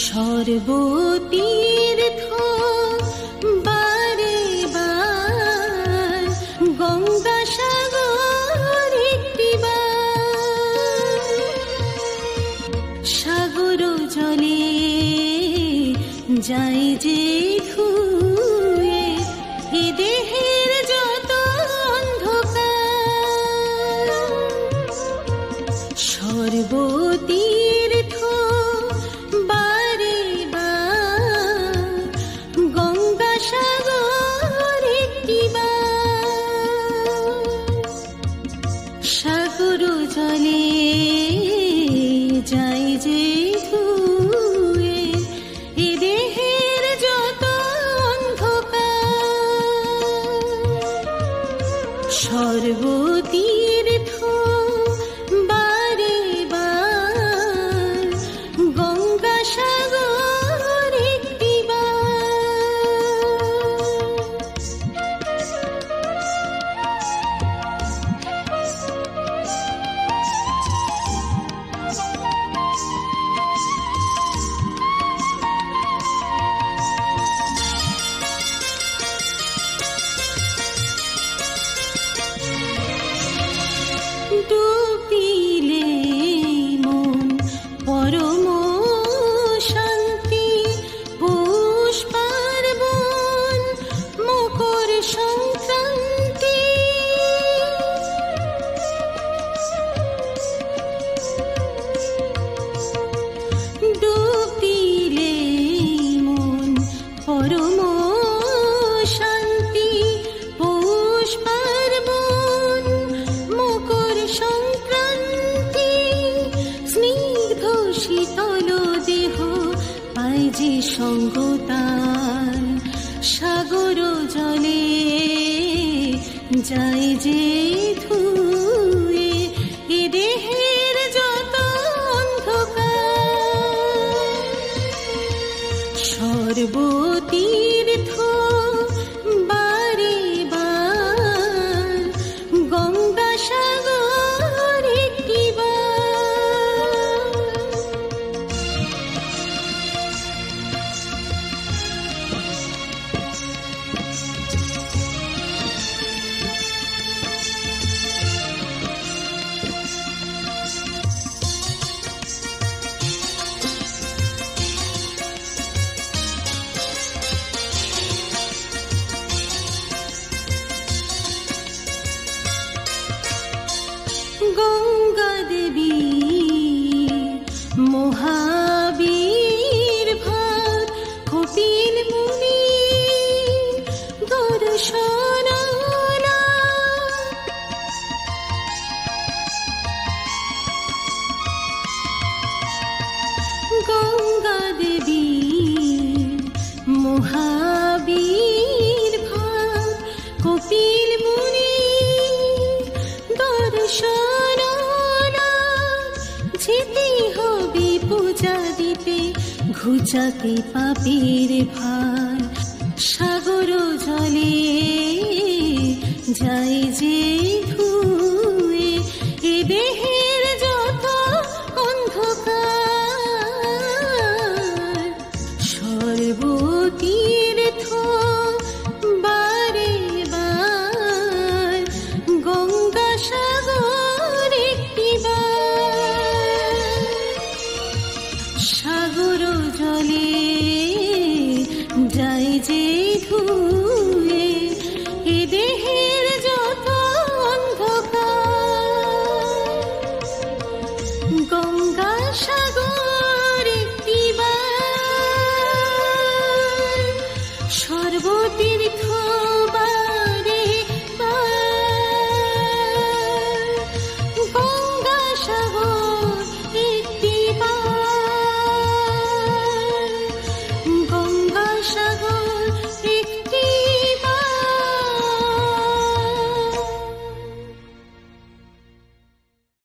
সর্বতীর্থ বারে বার গঙ্গা সাগর সাগর জলে যাই যে সর্বতী যে সঙ্গতান সাগর জলে যায় যে ধূ মহাবীর ভাগ কপিল মুনি দর্শন গঙ্গা দেবী মহাবীর ভাগ কপিল মুনি দর্শন ঘুচাতে পাপের ভার। সাগর জলে যায় যে গঙ্গা সাগর